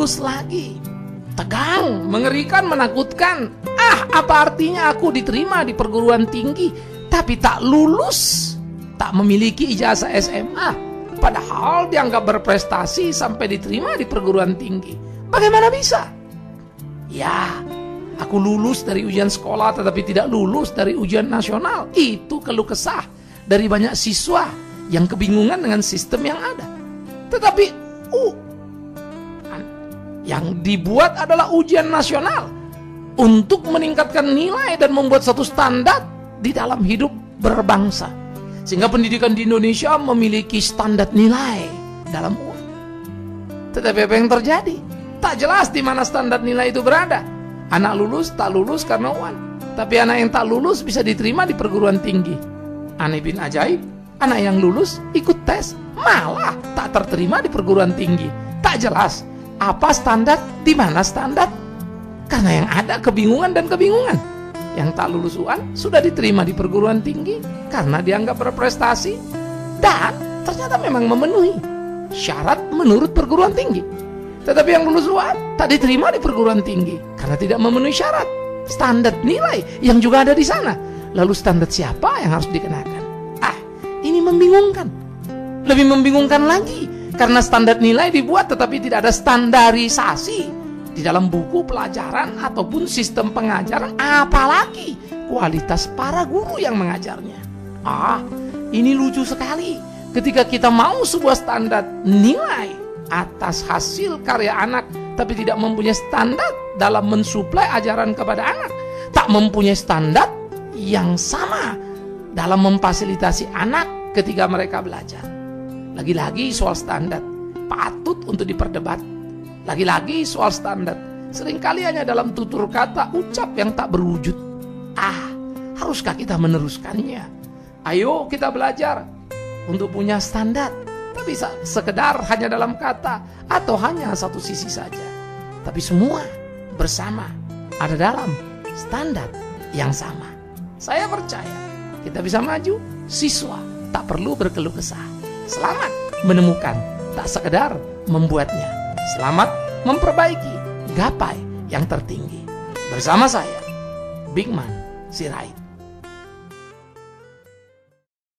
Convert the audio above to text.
lulus lagi. Tegang, mengerikan, menakutkan. Ah, apa artinya aku diterima di perguruan tinggi tapi tak lulus, tak memiliki ijazah SMA, padahal dianggap berprestasi sampai diterima di perguruan tinggi. Bagaimana bisa? Ya, aku lulus dari ujian sekolah tetapi tidak lulus dari ujian nasional. Itu keluh kesah dari banyak siswa yang kebingungan dengan sistem yang ada. Tetapi uh, yang dibuat adalah ujian nasional untuk meningkatkan nilai dan membuat satu standar di dalam hidup berbangsa. Sehingga pendidikan di Indonesia memiliki standar nilai dalam uang. Tetapi apa yang terjadi? Tak jelas di mana standar nilai itu berada. Anak lulus tak lulus karena uang. Tapi anak yang tak lulus bisa diterima di perguruan tinggi. Aneh bin ajaib, anak yang lulus ikut tes malah tak terterima di perguruan tinggi. Tak jelas apa standar, di mana standar. Karena yang ada kebingungan dan kebingungan. Yang tak lulus UAN sudah diterima di perguruan tinggi karena dianggap berprestasi dan ternyata memang memenuhi syarat menurut perguruan tinggi. Tetapi yang lulus UAN tak diterima di perguruan tinggi karena tidak memenuhi syarat standar nilai yang juga ada di sana. Lalu standar siapa yang harus dikenakan? Ah, ini membingungkan. Lebih membingungkan lagi karena standar nilai dibuat tetapi tidak ada standarisasi di dalam buku pelajaran ataupun sistem pengajaran apalagi kualitas para guru yang mengajarnya. Ah, ini lucu sekali ketika kita mau sebuah standar nilai atas hasil karya anak tapi tidak mempunyai standar dalam mensuplai ajaran kepada anak, tak mempunyai standar yang sama dalam memfasilitasi anak ketika mereka belajar. Lagi-lagi soal standar patut untuk diperdebat. Lagi-lagi soal standar sering kali hanya dalam tutur kata ucap yang tak berwujud. Ah, haruskah kita meneruskannya? Ayo kita belajar untuk punya standar. Tapi sekedar hanya dalam kata atau hanya satu sisi saja. Tapi semua bersama ada dalam standar yang sama. Saya percaya kita bisa maju, siswa tak perlu berkeluh kesah. Selamat menemukan, tak sekedar membuatnya. Selamat memperbaiki, gapai yang tertinggi. Bersama saya, Big Man Sirait.